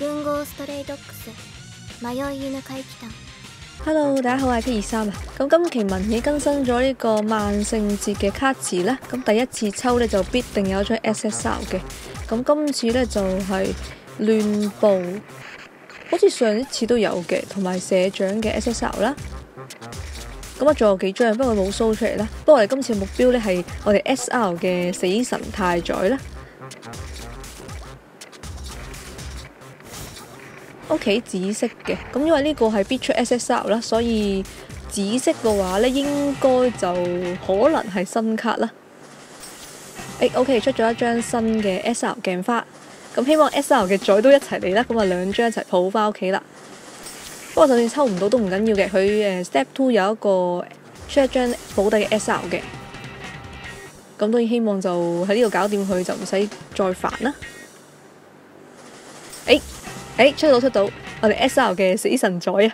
文豪ストレイドックス迷い犬怪奇譚 Hello，大家好，我係 K 二三啊。咁今期文已更新咗呢個萬聖節嘅卡池啦。咁第一次抽呢，就必定有張 SSR 嘅。咁今次呢，就係亂步，好似上一次都有嘅，同埋社長嘅 SSR 啦。咁啊，仲有幾張，不過冇 show 出嚟啦。不過我哋今次目標呢，係我哋 SR 嘅死神太宰啦。 屋企紫色嘅，咁因為呢個係必出 SSR 啦，所以紫色嘅話呢，應該就可能係新卡啦。誒，OK 出咗一張新嘅 SR 鏡花，咁希望 SR 嘅仔都一齊嚟啦，咁啊兩張一齊抱翻屋企啦。不過就算抽唔到都唔緊要嘅，佢诶 Step Two 有一個出一張保底嘅 SR 嘅，咁當然希望就喺呢度搞掂佢，就唔使再煩啦。誒。诶，出到出到，我哋 S.R 嘅死神仔啊！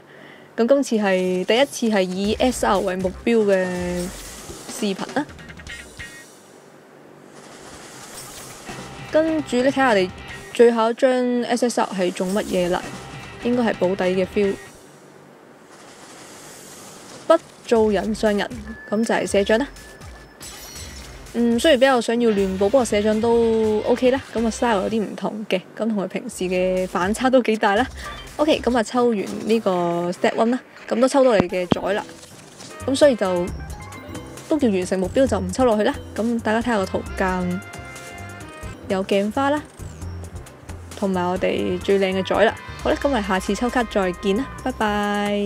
咁今次係第一次係以 S.R 為目標嘅視頻啊。跟住咧，睇下我哋最後一張 S.S.R 係中乜嘢啦？應該係保底嘅 feel。不做人上人，咁就係社长啦。嗯，雖然比較想要亂步，不過社長都 OK 啦。咁啊，style 有啲唔同嘅，咁同佢平時嘅反差都幾大啦。OK，咁啊抽完呢個 step one 啦，咁都抽到你嘅仔啦。咁所以就都叫完成目標，就唔抽落去啦。咁大家睇下個圖鑑，有鏡花啦，同埋我哋最靚嘅仔啦。好啦，咁我哋下次抽卡再見啦，拜拜。